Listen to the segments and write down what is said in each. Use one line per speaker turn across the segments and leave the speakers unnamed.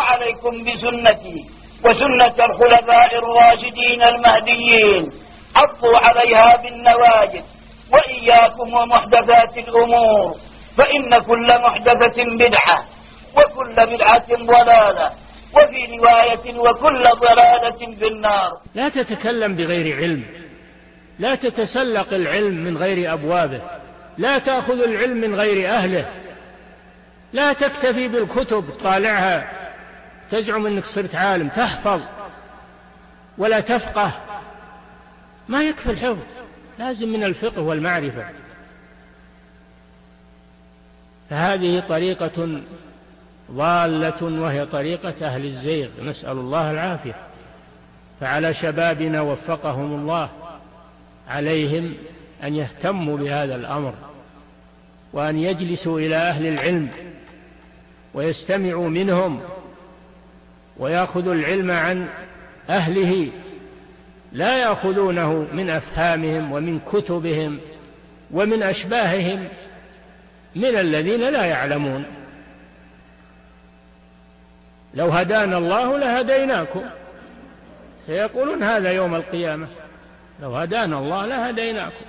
وعليكم بسنتي وسنة الخلفاء الراشدين المهديين. عضوا عليها بالنواجذ وإياكم ومحدثات الأمور. فإن كل محدثة بدعة وكل بدعة ضلالة وفي رواية وكل ضلالة في النار.
لا تتكلم بغير علم. لا تتسلق العلم من غير أبوابه. لا تأخذ العلم من غير أهله. لا تكتفي بالكتب طالعها. تزعم أنك صرت عالم تحفظ ولا تفقه. ما يكفي الحفظ لازم من الفقه والمعرفة. فهذه طريقة ضالة وهي طريقة أهل الزيغ. نسأل الله العافية. فعلى شبابنا وفقهم الله عليهم أن يهتموا بهذا الأمر وأن يجلسوا إلى أهل العلم ويستمعوا منهم ويأخذوا العلم عن أهله لا يأخذونه من أفهامهم ومن كتبهم ومن أشباههم من الذين لا يعلمون. لو هدانا الله لهديناكم. سيقولون هذا يوم القيامة. لو هدانا الله لهديناكم.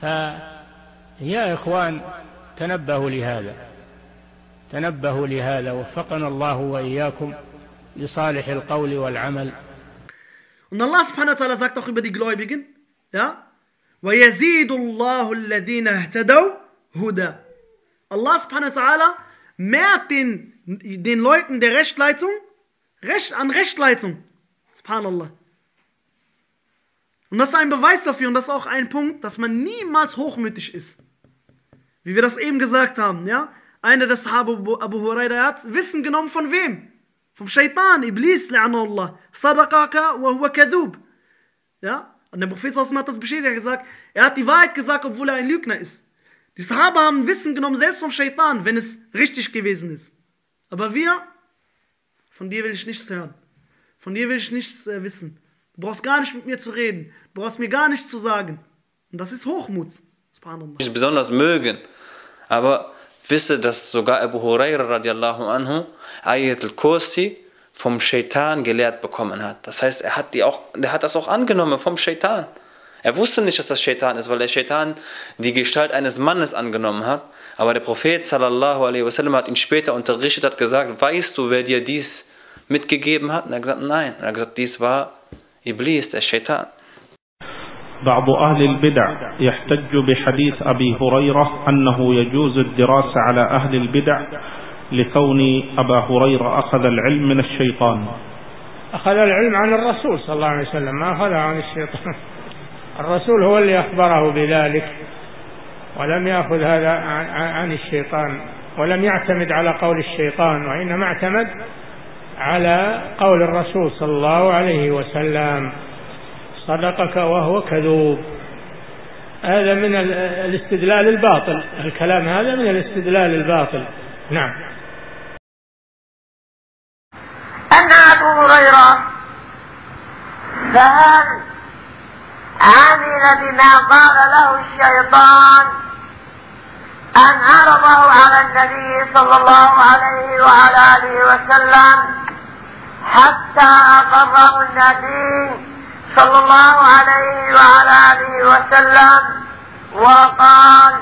فيا إخوان تنبهوا لهذا. تنبهوا لهذا. وفقنا الله وإياكم. لصالح القول والعمل
Und Allah subhanahu wa ta'ala sagt auch über die Gläubigen, ja, وَيَزِيدُ اللَّهُ الَّذِينَ اهْتَدَوْا هُدَى Allah subhanahu wa ta'ala mehrt den, den Leuten der Rechtleitung Recht, an Rechtleitung. Subhanallah. Und das ist ein Beweis dafür und das ist auch ein Punkt, dass man niemals hochmütig ist. Wie wir das eben gesagt haben, ja. Einer des Sahaba Abu Huraira hat Wissen genommen von wem? Vom Shaitan, Iblis, la'anallah, sadaqaka wa huwa kadhub. Ja? Und der Prophet hat das bestätigt, gesagt, er hat die Wahrheit gesagt, obwohl er ein Lügner ist. Die Sahaba haben Wissen genommen, selbst vom Shaitan, wenn es richtig gewesen ist. Aber wir, von dir will ich nichts hören. Von dir will ich nichts äh, wissen. Du brauchst gar nicht mit mir zu reden. Du brauchst mir gar nichts zu sagen. Und das ist Hochmut.
Nicht besonders mögen. Aber wisse, dass sogar Abu Huraira radiallahu anhu Ayat al-Kursi vom Shaitan gelehrt bekommen hat. Das heißt, er hat, die auch, er hat das auch angenommen vom Shaitan. Er wusste nicht, dass das Shaitan ist, weil der Shaitan die Gestalt eines Mannes angenommen hat. Aber der Prophet sallallahu alaihi wasallam hat ihn später unterrichtet, hat gesagt, weißt du, wer dir dies mitgegeben hat? Und er hat gesagt, nein. Er hat gesagt, dies war Iblis, der Shaitan.
بعض أهل البدع يحتج بحديث أبي هريرة أنه يجوز الدراسة على أهل البدع لكون أبا هريرة أخذ العلم من الشيطان.
أخذ العلم عن الرسول صلى الله عليه وسلم ما أخذه عن الشيطان. الرسول هو اللي أخبره بذلك ولم يأخذ هذا عن الشيطان ولم يعتمد على قول الشيطان وإنما اعتمد على قول الرسول صلى الله عليه وسلم. صدقك وهو كذوب. هذا من الاستدلال الباطل. الكلام هذا من الاستدلال الباطل. نعم.
أن أبو هريرة فهل عمل بما قال له الشيطان أن عرضه على النبي صلى الله عليه وعلى آله وسلم حتى أقره النبي صلى الله عليه وعلى آله وسلم وقال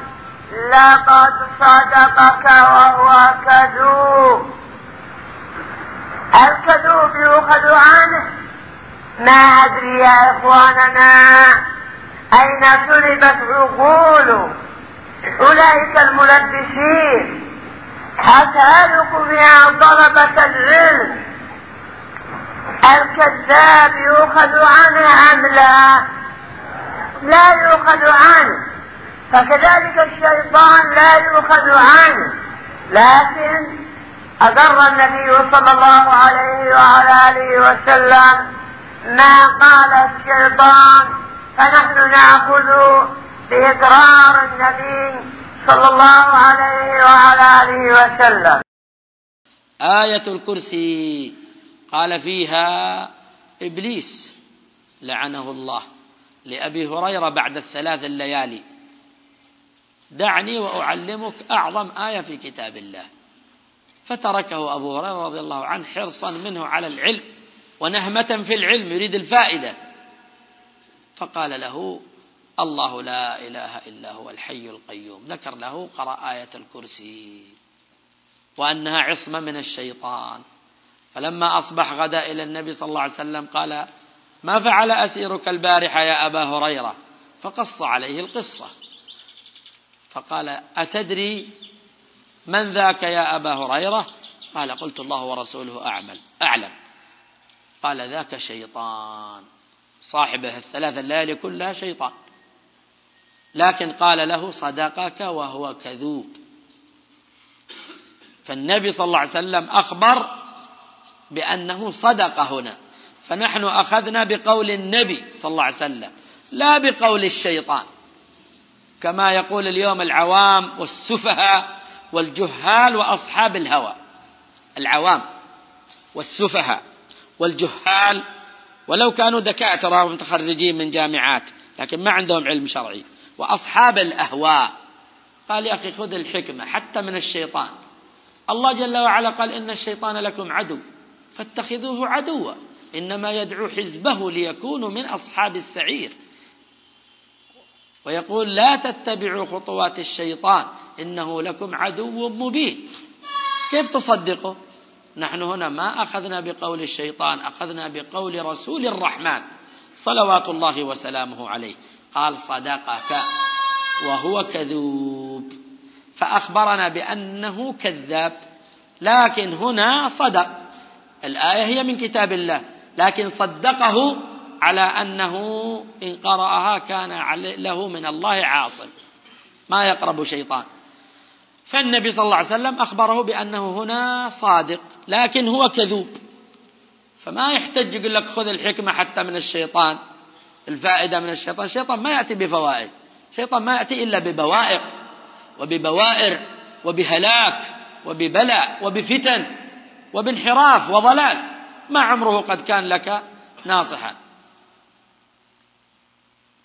لقد صدقك وهو كذوب. الكذوب يؤخذ عنه. ما أدري يا إخواننا أين سلبت عقول؟ أولئك الملبسين. يلقوا بها طلبة العلم. الكذاب يؤخذ عنه أم لا لا يؤخذ عنه. فكذلك الشيطان لا يؤخذ عنه. لكن أضر النبي صلى الله عليه وعلى آله وسلم ما قال الشيطان فنحن نأخذ بإقرار النبي صلى الله عليه وعلى آله وسلم.
آية الكرسي. قال فيها إبليس لعنه الله لأبي هريرة بعد الثلاث الليالي. دعني وأعلمك أعظم آية في كتاب الله. فتركه أبو هريرة رضي الله عنه حرصا منه على العلم ونهمة في العلم يريد الفائدة. فقال له الله لا إله إلا هو الحي القيوم. ذكر له قرأ آية الكرسي. وأنها عصمة من الشيطان. فلما أصبح غدا إلى النبي صلى الله عليه وسلم قال ما فعل أسيرك البارحة يا أبا هريرة؟ فقص عليه القصة. فقال أتدري من ذاك يا أبا هريرة؟ قال قلت الله ورسوله أعمل أعلم. قال ذاك شيطان صاحبه الثلاث الليالي كلها شيطان. لكن قال له صدقك وهو كذوب. فالنبي صلى الله عليه وسلم أخبر بأنه صدق هنا. فنحن أخذنا بقول النبي صلى الله عليه وسلم لا بقول الشيطان. كما يقول اليوم العوام والسفهاء والجهال وأصحاب الهوى. العوام والسفهاء والجهال ولو كانوا دكاترة ومتخرجين من جامعات لكن ما عندهم علم شرعي. وأصحاب الأهواء قال يا أخي خذ الحكمة حتى من الشيطان. الله جل وعلا قال إن الشيطان لكم عدو. فاتخذوه عدوا. إنما يدعو حزبه ليكونوا من أصحاب السعير. ويقول لا تتبعوا خطوات الشيطان إنه لكم عدو مبين. كيف تصدقه؟ نحن هنا ما أخذنا بقول الشيطان أخذنا بقول رسول الرحمن صلوات الله وسلامه عليه. قال صدقك وهو كذوب. فأخبرنا بأنه كذاب لكن هنا صدق. الآية هي من كتاب الله لكن صدقه على أنه إن قرأها كان له من الله عاصم. ما يقرب شيطان. فالنبي صلى الله عليه وسلم أخبره بأنه هنا صادق لكن هو كذوب. فما يحتج يقول لك خذ الحكمة حتى من الشيطان الفائدة من الشيطان. الشيطان ما يأتي بفوائد الشيطان ما يأتي إلا ببوائق وببوائر وبهلاك وببلاء وبفتن. وبانحراف وضلال ما عمره قد كان لك ناصحا.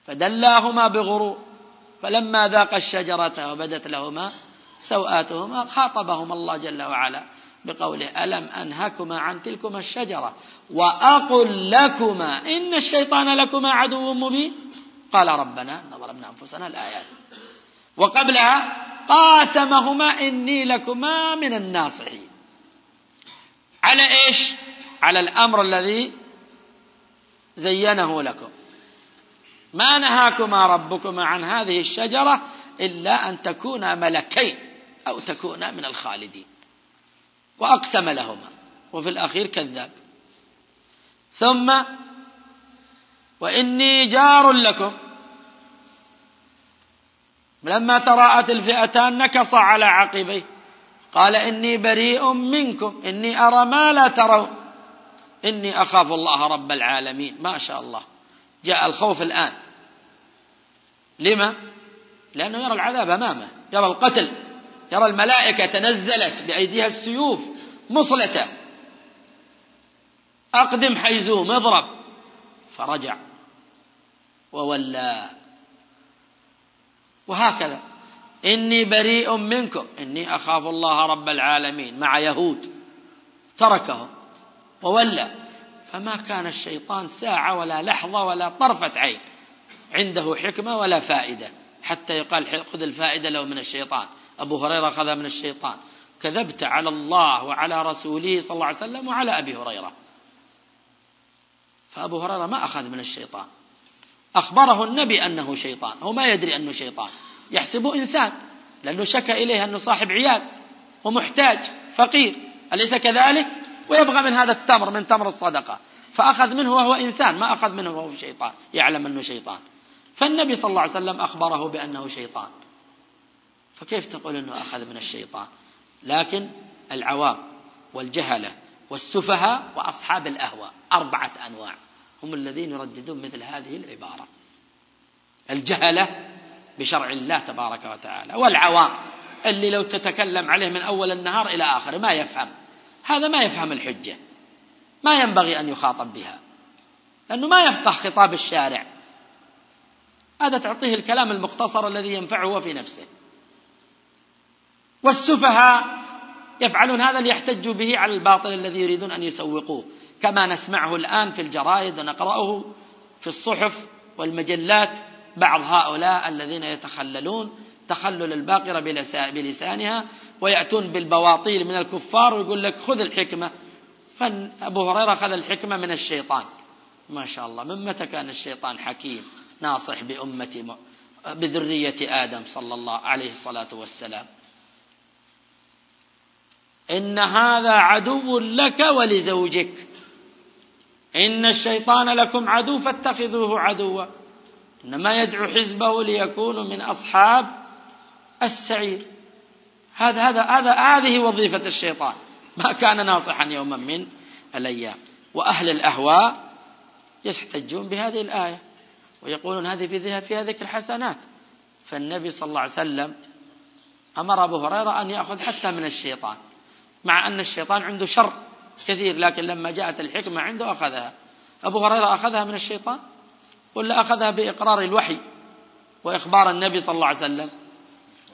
فدلاهما بغرور فلما ذاق الشجرة وبدت لهما سوآتهما خاطبهما الله جل وعلا بقوله ألم أنهكما عن تلكما الشجرة؟ وأقل لكما إن الشيطان لكما عدو مبين. قال ربنا ظلمنا أنفسنا الآيات. وقبلها قاسمهما إني لكما من الناصحين. على إيش؟ على الأمر الذي زينه لكم. ما نهاكما ربكما عن هذه الشجرة إلا أن تكونا ملكين أو تكونا من الخالدين. وأقسم لهما وفي الأخير كذاب. ثم وإني جار لكم. لما تراءت الفئتان نكص على عقبيه. قال إني بريء منكم إني أرى ما لا ترون. إني أخاف الله رب العالمين. ما شاء الله. جاء الخوف الآن. لما؟ لأنه يرى العذاب أمامه يرى القتل يرى الملائكة تنزلت بأيديها السيوف مصلتة. أقدم حيزوم اضرب. فرجع. وولى. وهكذا. إني بريء منكم. إني أخاف الله رب العالمين مع يهود. تركهم وولى. فما كان الشيطان ساعة ولا لحظة ولا طرفة عين. عنده حكمة ولا فائدة. حتى يقال خذ الفائدة له من الشيطان. أبو هريرة أخذها من الشيطان. كذبت على الله وعلى رسوله صلى الله عليه وسلم وعلى أبي هريرة. فأبو هريرة ما أخذ من الشيطان. أخبره النبي أنه شيطان. هو ما يدري أنه شيطان. يحسبه إنسان لأنه شكى إليه أنه صاحب عيال ومحتاج فقير أليس كذلك؟ ويبغى من هذا التمر من تمر الصدقة. فأخذ منه وهو إنسان ما أخذ منه وهو شيطان يعلم أنه شيطان. فالنبي صلى الله عليه وسلم أخبره بأنه شيطان. فكيف تقول أنه أخذ من الشيطان؟ لكن العوام والجهلة والسفهاء وأصحاب الأهواء أربعة أنواع. هم الذين يرددون مثل هذه العبارة. الجهلة بشرع الله تبارك وتعالى. والعوام اللي لو تتكلم عليه من أول النهار إلى آخره ما يفهم. هذا ما يفهم الحجة. ما ينبغي أن يخاطب بها. لأنه ما يفقه خطاب الشارع. هذا تعطيه الكلام المختصر الذي ينفعه في نفسه. والسفهاء يفعلون هذا ليحتجوا به على الباطل الذي يريدون أن يسوقوه. كما نسمعه الآن في الجرائد ونقرأه في الصحف والمجلات بعض هؤلاء الذين يتخللون تخلل الباقرة بلسانها ويأتون بالبواطيل من الكفار ويقول لك خذ الحكمة. فأبو هريرة أخذ الحكمة من الشيطان. ما شاء الله. من متى كان الشيطان حكيم؟ ناصح بأمة بذرية آدم صلى الله عليه الصلاة والسلام. إن هذا عدو لك ولزوجك. إن الشيطان لكم عدو فاتخذوه عدوا. إنما يدعو حزبه ليكونوا من أصحاب السعير. هذا هذا هذا هذه وظيفة الشيطان. ما كان ناصحا يوما من الأيام. وأهل الأهواء يحتجون بهذه الآية. ويقولون هذه في فيها ذكر حسنات. فالنبي صلى الله عليه وسلم أمر أبو هريرة أن يأخذ حتى من الشيطان. مع أن الشيطان عنده شر كثير لكن لما جاءت الحكمة عنده أخذها. أبو هريرة أخذها من الشيطان؟ ولا أخذها بإقرار الوحي وإخبار النبي صلى الله عليه وسلم؟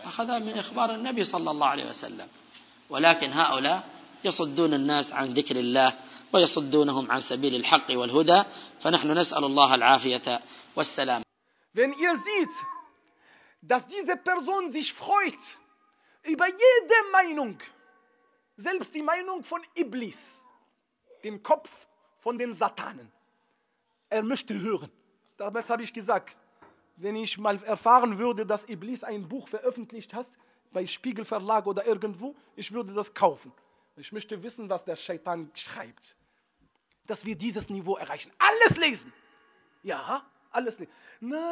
أخذها من إخبار النبي صلى الله عليه وسلم. ولكن هؤلاء يصدون الناس عن ذكر الله ويصدونهم عن سبيل الحق والهدى فنحن نسأل الله العافية والسلام.
Wenn ihr seht, dass diese Person sich freut über jede Meinung, selbst die Meinung von Iblis, dem Kopf von den Satanen, er möchte hören. Damals habe ich gesagt, wenn ich mal erfahren würde, dass Iblis ein Buch veröffentlicht hat, bei Spiegel Verlag oder irgendwo, ich würde das kaufen. Ich möchte wissen, was der Shaitan schreibt. Dass wir dieses Niveau erreichen. Alles lesen. Ja, alles lesen. Na,